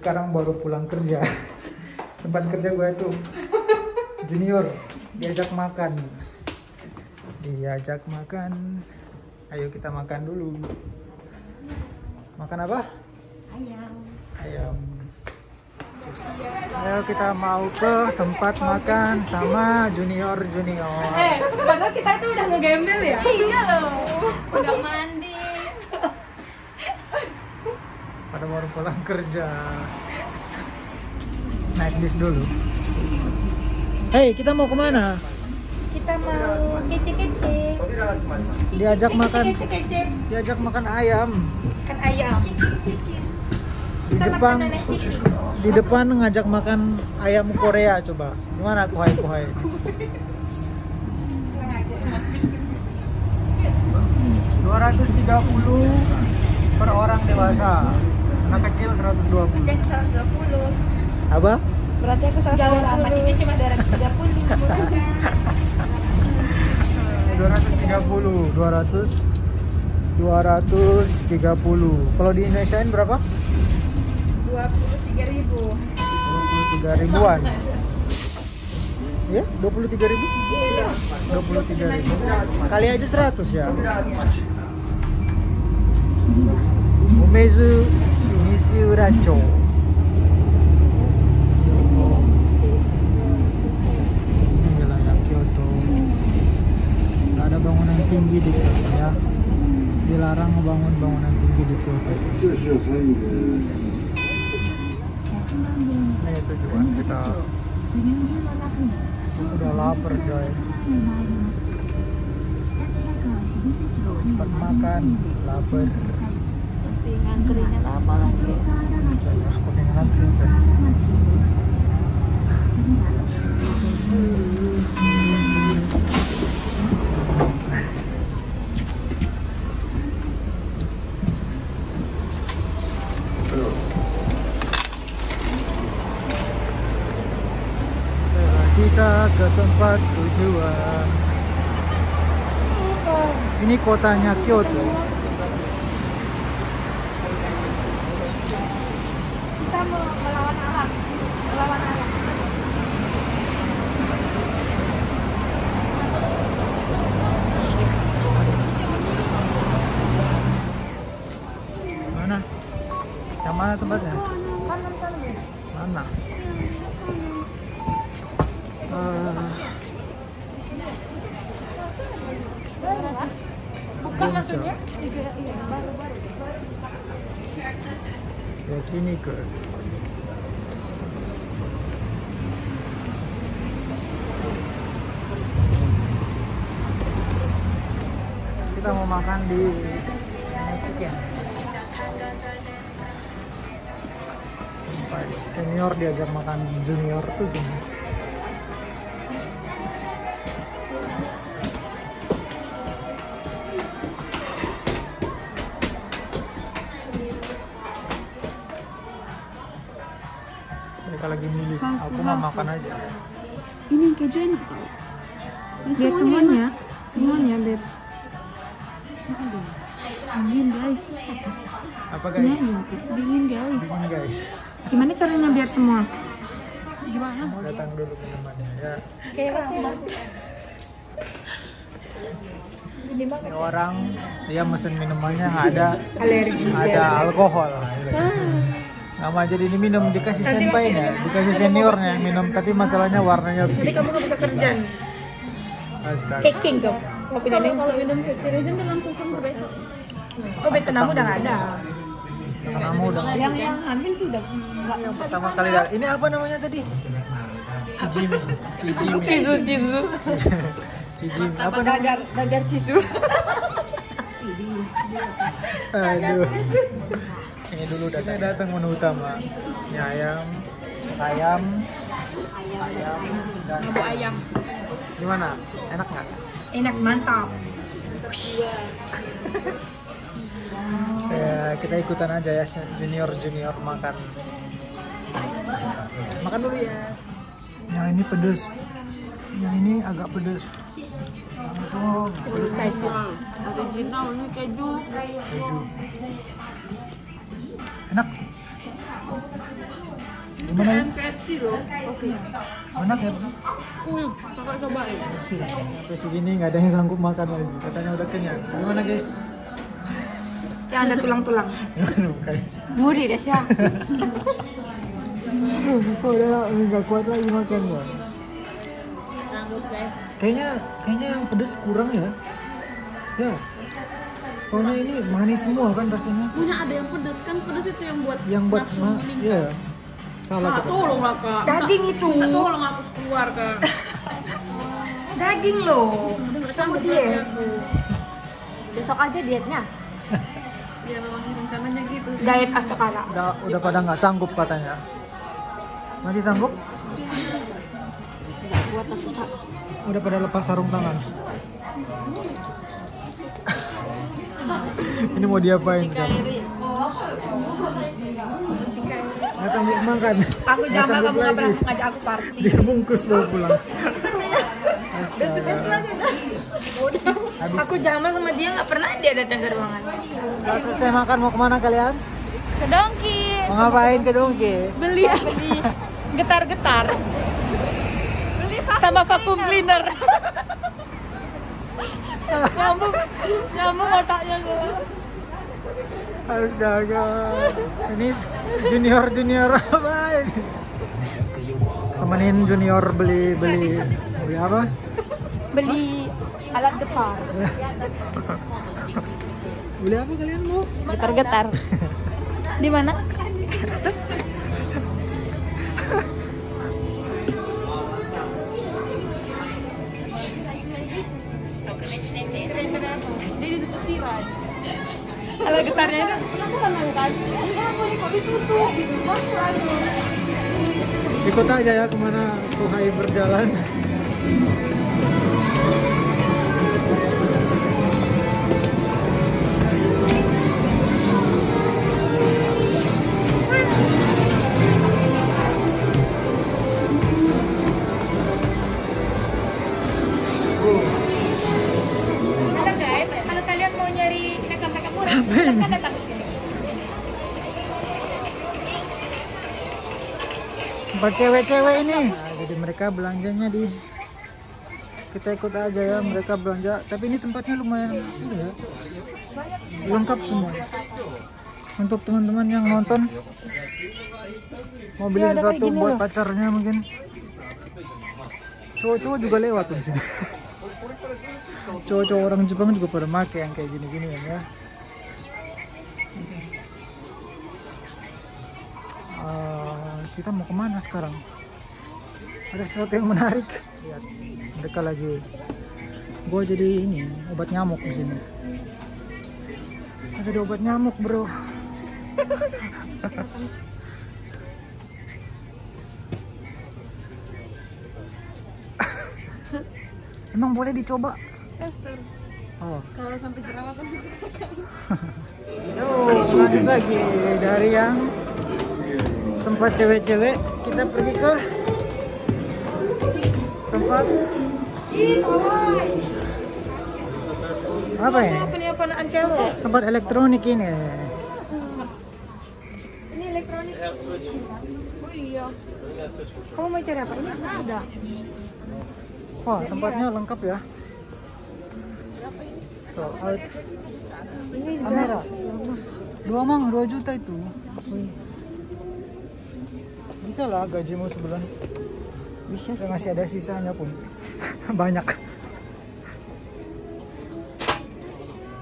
sekarang baru pulang kerja. Tempat kerja gue tuh junior diajak makan. Diajak makan. Ayo kita makan dulu. Makan apa? Ayam. Ayam. Ayo kita mau ke tempat makan sama junior junior. Eh, padahal kita tuh udah ngegembel ya? Iya loh. Udah mandi. Pada baru pulang kerja. Naik bis dulu. Hei, kita mau ke mana? Kita mau kece-kece. Diajak makan, diajak makan ayam. Kan ayam. Di Jepang, makan di depan ngajak makan ayam Korea coba. Gimana kuhai kuhai? Dua ratus tiga puluh per orang dewasa. Anak kecil 120. Ada 120. Apa? Berarti aku 120. Sama Cici cuma 230. 230, 200 230. Kalau di Indonesiain berapa? 23 ribu. 23 ribuan. Ya, 23 ribu? 23 ribu. Kali aja 100 ya. Umezu Inisu Rancho. Kyoto. Ini wilayah Kyoto. Nggak ada bangunan tinggi di Kyoto ya. Dilarang membangun bangunan tinggi di Kyoto. Ini tujuan kita. Udah lapar coy. Cepat makan, lapar. Nanti ngantrinya lama lagi. Coy. Setelah kita ke tempat tujuan. Ini kotanya Kyoto. Kita melawan alam. Melawan alam. Mana? Yang mana tempatnya? Mana? Eh, Bukan Bunca. Maksudnya? Yakiniku. Kita mau makan di Chicken. Sampai senior diajak makan junior tuh gimana? Lagi milih. Aku mau makan aja. Ini yang keju enak tau. Yang Biar semuanya. Semuanya, Beb. Dingin guys. Apa guys? Dingin guys. Dingin guys. Gimana caranya biar semua? Gimana? Datang dulu minumannya ya. Kayak Ini orang dia mesen minumannya ada alergi. ada alkohol. Nggak mau jadi diminum dikasih senpainya, dikasih seniornya yang minum tapi masalahnya warnanya Jadi kamu nggak bisa kerja nih. Astaga. Caking tuh. Kopi Kalau minum cetirizin tuh langsung sembuh besok. Oh, betul kamu udah nggak ada. Kamu udah Yang yang hamil tuh udah nggak yang pertama kali dah- ini apa namanya tadi? Cijimi. Cijimi. cizu cizu. Cijimi. Apa namanya? Gagar gagar cizu. Aduh. Ini dulu datang datang menu utama. Ini ayam, ayam, ayam dan Abu ayam. gimana? Enak nggak? Enak mantap. Ya, kita ikutan aja ya junior junior makan. Makan dulu ya. Yang ini pedes. Yang ini agak pedes. Oh, pedes Spicy. Original nih keju. keju. Gimana ya? KFC loh. Mana KFC? Hmm, kakak cobain. KFC. Sampai segini nggak ada yang sanggup makan lagi. Katanya udah kenyang. Gimana guys? Yang ada tulang-tulang. Bukan. Gurih deh. Oh, udah nggak kuat lagi. Sanggup guys. Kayaknya kayaknya yang pedas kurang ya. Ya. Soalnya ini manis semua kan rasanya. Punya ada yang pedas kan pedas itu yang buat Yang buat nafsu meningkat. iya. Salah Kak, tolonglah kak. Daging itu. Minta tolong aku keluar kak. Daging loh. Udah nggak sanggup dia. aku. Besok aja dietnya. Ya memang rencananya gitu. Diet astokala. Udah udah pada nggak sanggup katanya. Masih sanggup? Buat astokala. Udah pada lepas sarung tangan. ini mau diapain sekarang? Nggak sanggup makan. Aku sanggup kamu nggak pernah lagi. ngajak aku party. Dia bungkus bawa pulang. Habis Aku Jamal sama dia nggak pernah dia datang ke ruangan. nggak selesai makan mau ke mana kalian? Ke Dongki. Mau ngapain ke Dongki? Beli beli getar-getar. Beli sama vacuum cleaner. nyambung nyambung otaknya gue. Astaga. Ini junior junior apa ini? Temenin junior beli beli beli apa? Beli alat getar. Beli apa kalian mau? Getar-getar. Di mana? Ditutup tirai. Alat getarnya itu penasaran kan? Gitu. Masa itu? Ikut aja ya ke mana Tuhai berjalan. Tempat cewek-cewek ini. Nah, jadi mereka belanjanya di kita ikut aja ya mereka belanja. Tapi ini tempatnya lumayan ini ya. Lengkap semua. Untuk teman-teman yang nonton mau beli sesuatu buat pacarnya mungkin. Cowok-cowok juga lewat di sini. Cowok-cowok orang Jepang juga pada make yang kayak gini-gini ya. Eh, kita mau ke mana sekarang? Ada sesuatu yang menarik? Lihat mereka lagi gua jadi ini obat nyamuk di sini. Jadi obat nyamuk bro. Emang boleh dicoba? Tester. oh. Kalau sampai jerawatan Yo, lanjut lagi dari yang tempat cewek-cewek kita pergi ke tempat apa cewek. Tempat elektronik ini. Ini elektronik. Oh iya. Kamu mau cari apa? Ini ada. Wah, tempatnya lengkap ya. So, kamera. Dua mang, dua juta itu. Bisa lah gajimu sebulan. Bisa. Masih ada sisanya pun. Banyak.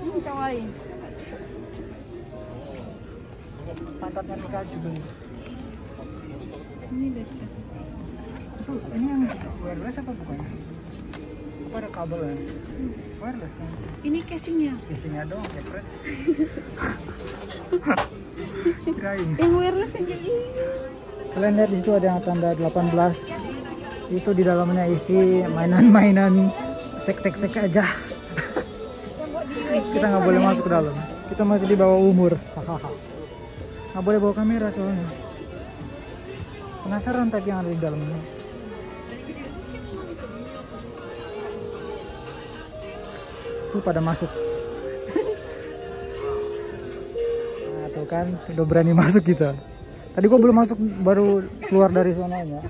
Hmm, kawaii. Pantatnya Pikachu dulu. Ini deh. Itu ini yang wireless apa bukan? Apa ada kabel ya? Wireless kan? Ini casingnya. Isinya doang kepret. Kirain. Yang wireless yang jadi. Kalian lihat itu ada yang tanda 18 Itu di dalamnya isi mainan-mainan Tek-tek-tek aja. Kita nggak boleh masuk ke dalam. Kita masih di bawah umur. Nggak boleh bawa kamera soalnya. Penasaran tapi yang ada di dalamnya. Tuh pada masuk. Nah kan udah berani masuk kita Tadi gua belum masuk, baru keluar dari sananya.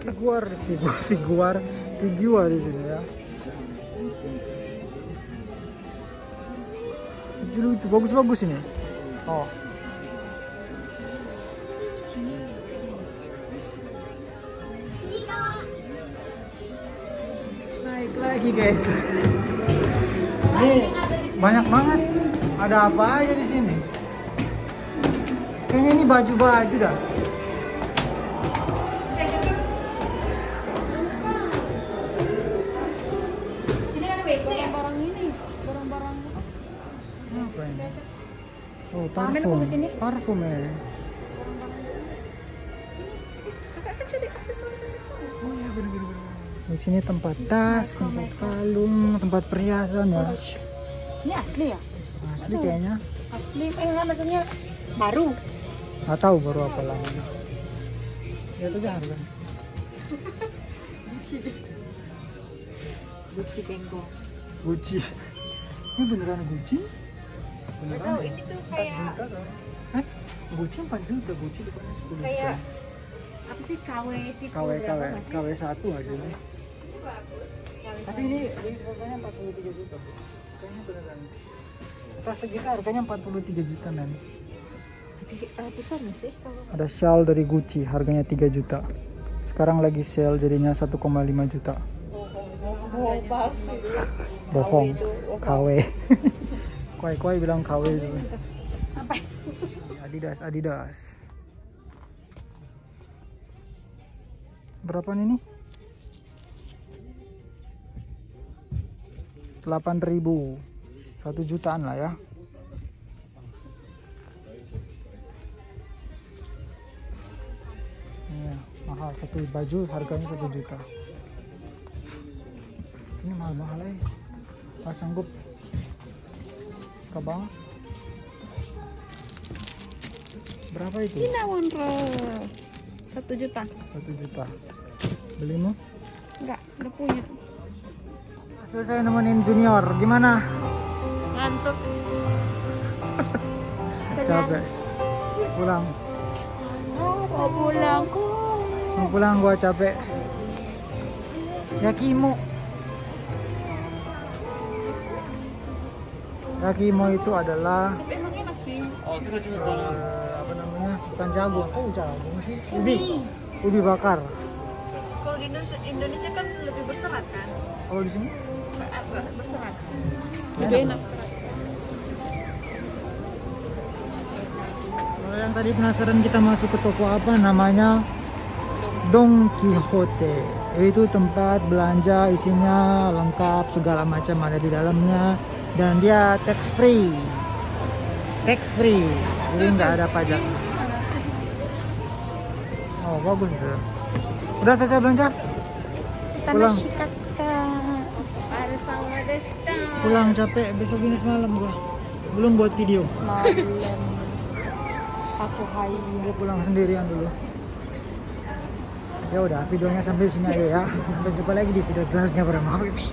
Figuar, figuar, figuar, di sini ya. Lucu, bagus-bagus ini. Oh. Lagi guys. Ini banyak banget. Ada apa aja di sini? Kayaknya ini baju-baju dah. Sini ada WC ya? Barang ini, barang-barang. Apa ini? Oh, parfum. Parfum ya. Di sini tempat tas, tempat kalung, tempat perhiasan ya. Ini asli ya? Asli kayaknya. Asli. Eh enggak maksudnya baru. Nggak tahu baru apa lagi. Lihat aja harga. Gucci Bengko. Gucci. Ini beneran Gucci? Beneran Tahu ya? ini tuh 4 kayak juta kan? Hah? Gucci 4 juta, Gucci depannya 10 juta. kayak apa sih KW tipe KW KW? KW 1 nggak sih Tapi ini list fotonya 43 juta. Kayaknya beneran. Tas segitu harganya 43 juta men. Tapi ratusan sih Ada shawl dari Gucci harganya 3 juta. Sekarang lagi sale jadinya 1,5 juta. oh, palsu Bohong. itu, oh, KW. Koi-koi bilang KW itu. apa Adidas, Adidas. Berapa ini? 8000 satu jutaan lah ya. Iya, mahal satu baju harganya satu juta. Ini mahal-mahal eh. Nggak sanggup kabang. Berapa itu? Cinnamon roll satu juta. Satu juta. Belimu? Enggak udah punya selesai nemenin junior gimana? Ngantuk. Capek. Pulang? Mau pulang. Mau pulang gua capek. Yakimo yakimo itu adalah tapi emang enak sih. Eh, apa namanya? Bukan jagung. Oh jagung sih. Ubi. Ubi. Bakar. Kalau di Indonesia, kan lebih berserat kan? Kalau di sini berserat enak. lebih enak serat Kalau yang tadi penasaran kita masuk ke toko apa namanya Don Quixote. Itu tempat belanja isinya lengkap segala macam ada di dalamnya dan dia tax free. Tax free. Jadi nggak ada pajak. Oh bagus tuh. Udah selesai belanja? Pulang. Pulang capek besok ini semalam gua. Belum buat video. malam aku hai Gue pulang sendirian dulu. Ya udah, videonya sampai sini aja ya. Sampai jumpa lagi di video selanjutnya bersama Habibie.